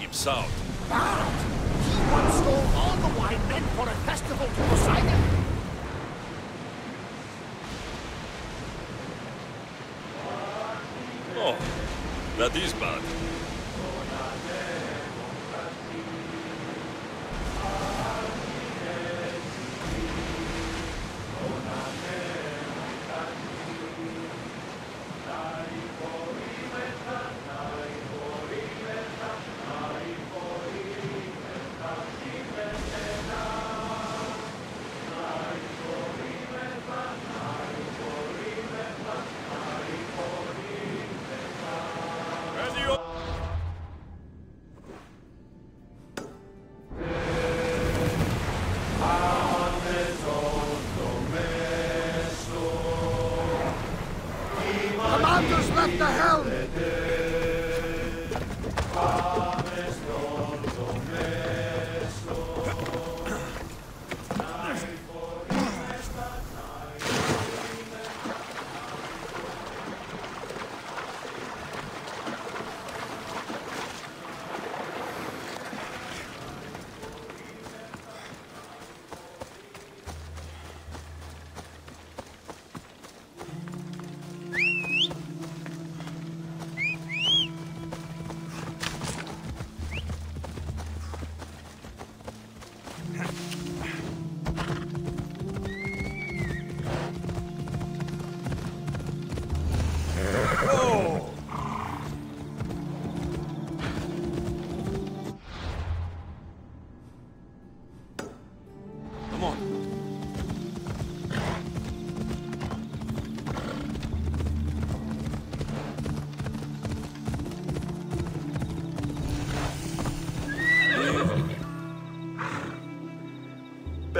him south. Bad! He once stole all the wine meant for a festival to Poseidon! Oh, that is bad.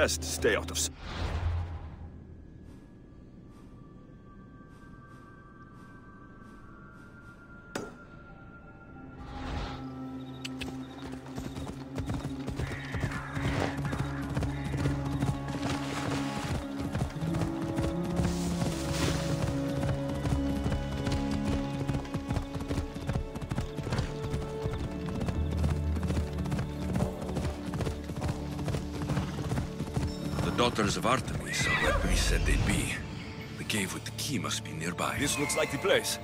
Best stay out of s- daughters of Artemis are where Greece said they'd be. The cave with the key must be nearby. This looks like the place.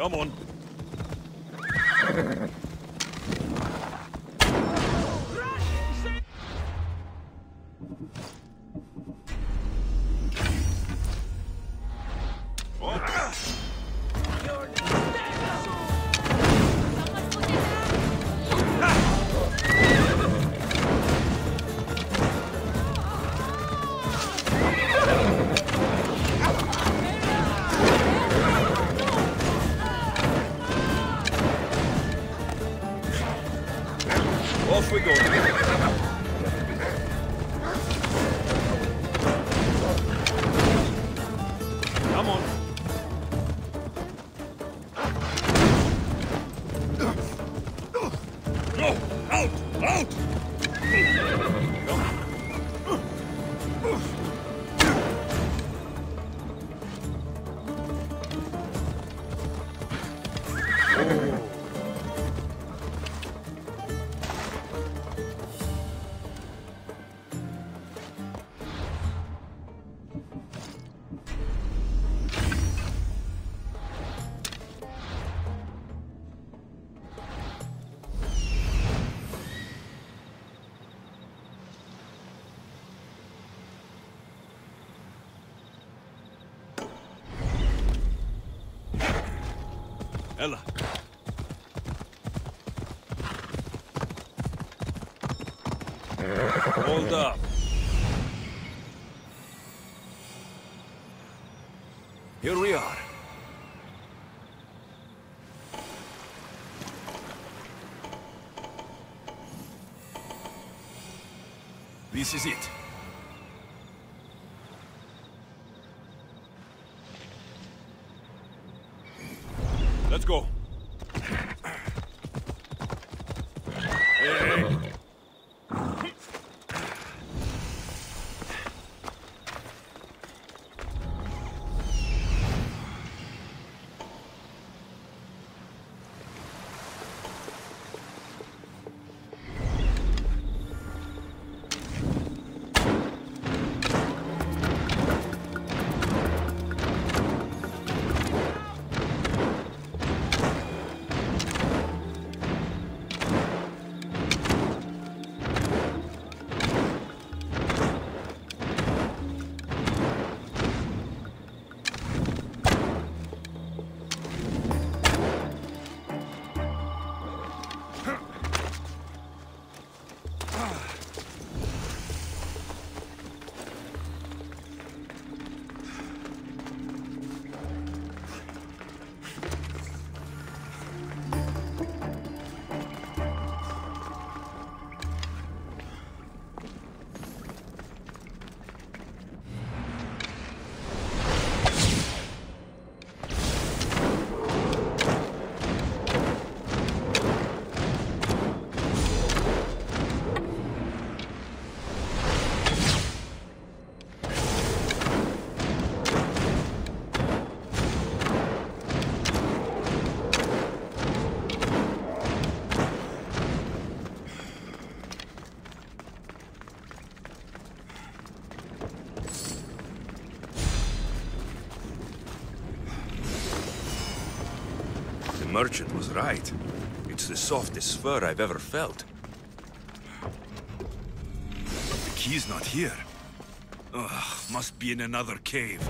Come on. Ella. Hold up. Here we are. This is it. Let's go. Merchant was right. It's the softest fur I've ever felt. But The key's not here. Ugh, must be in another cave.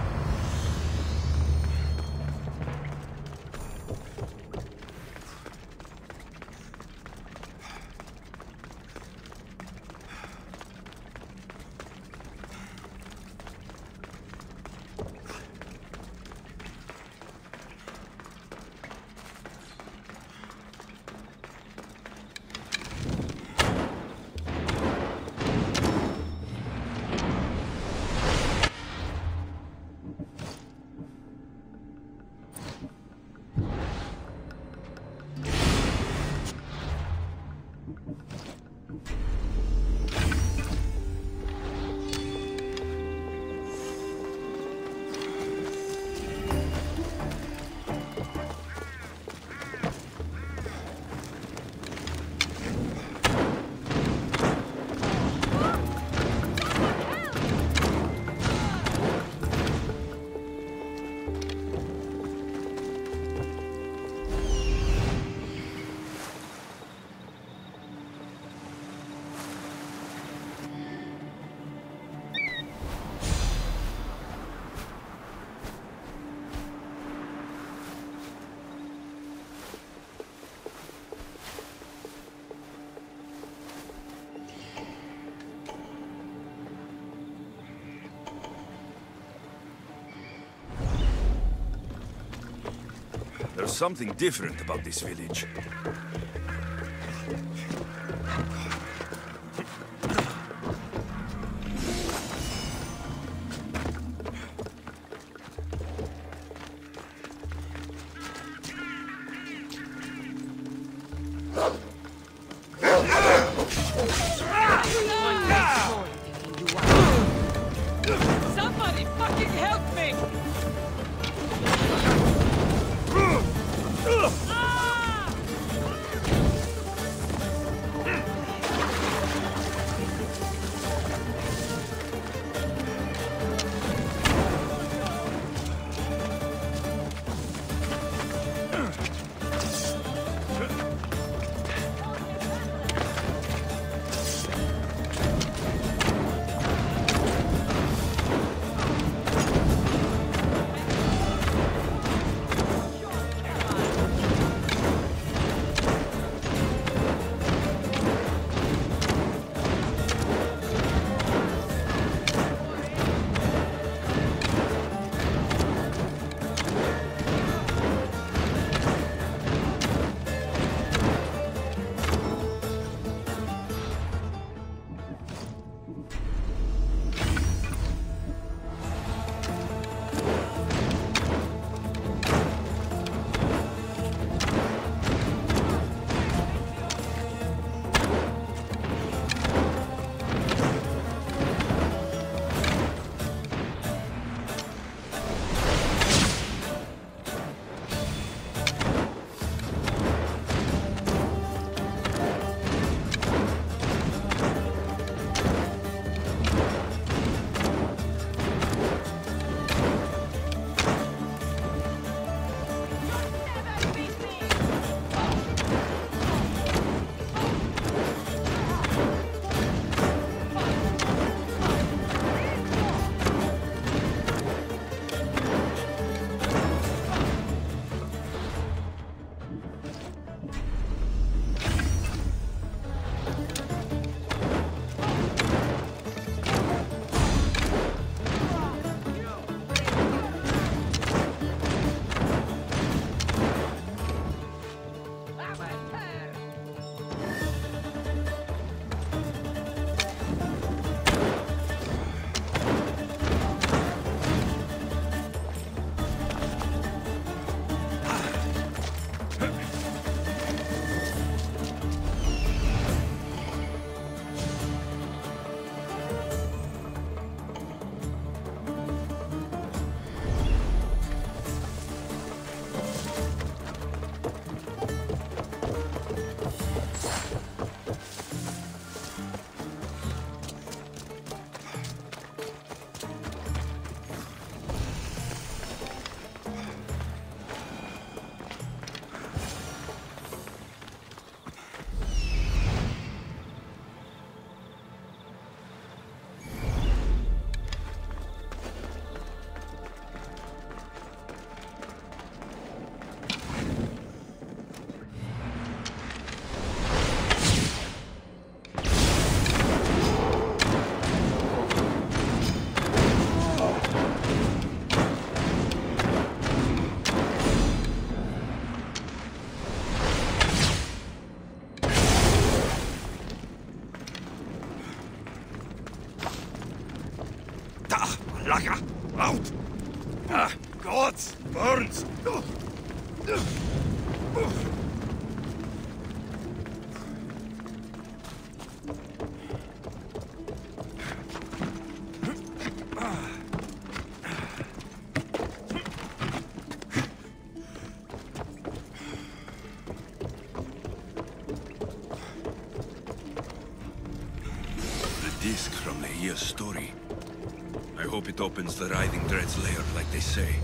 Something different about this village. Bye. Disc from Lehia's story. I hope it opens the Writhing Dread's lair like they say.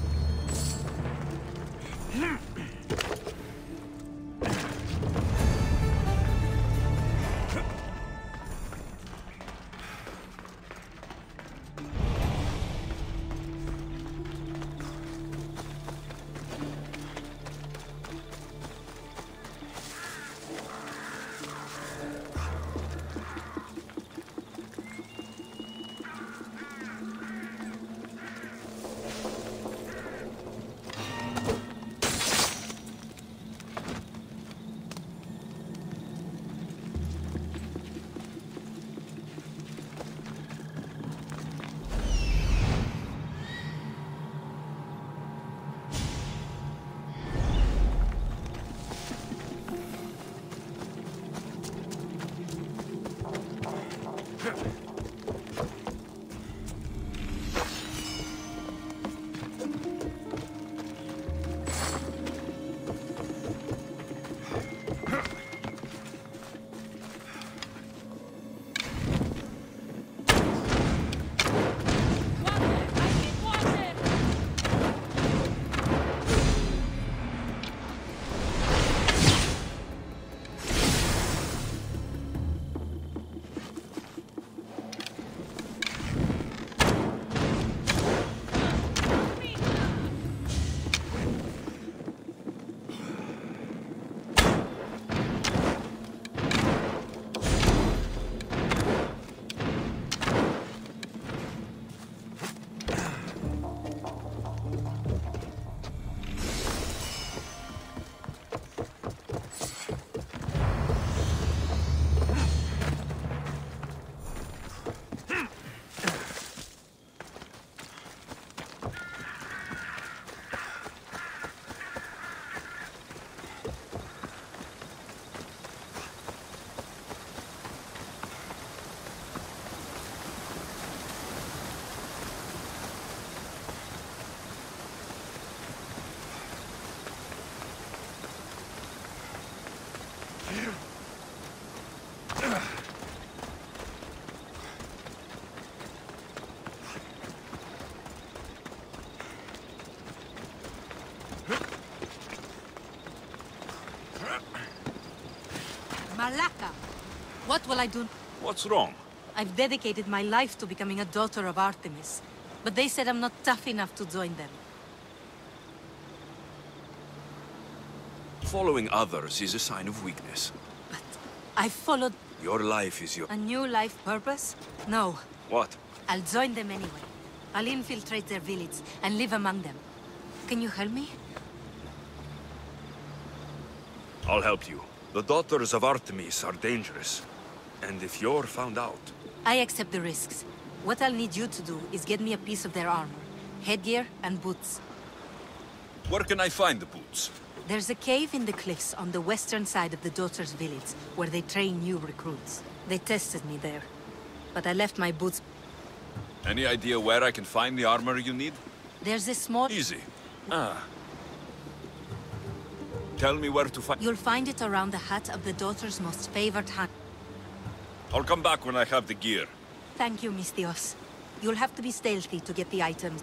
What will I do? What's wrong? I've dedicated my life to becoming a daughter of Artemis. But they said I'm not tough enough to join them. Following others is a sign of weakness. But I followed Your life is your... a new life purpose? No. What? I'll join them anyway. I'll infiltrate their village and live among them. Can you help me? I'll help you. The daughters of Artemis are dangerous. And if you're found out... I accept the risks. What I'll need you to do is get me a piece of their armor. Headgear and boots. Where can I find the boots? There's a cave in the cliffs on the western side of the Daughters' village, where they train new recruits. They tested me there. But I left my boots... Any idea where I can find the armor you need? There's a small... Easy. Ah. Tell me where to find... You'll find it around the hut of the Daughter's most favored hunt. I'll come back when I have the gear. Thank you, Misthios. You'll have to be stealthy to get the items.